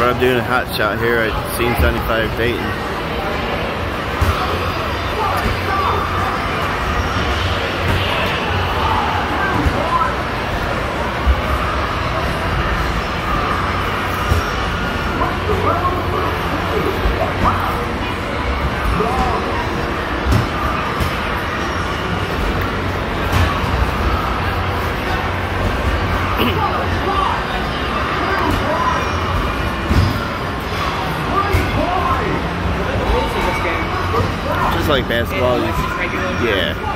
But I'm doing a hot shot here at Scene 75 Dayton. like basketball. Like regular? Yeah.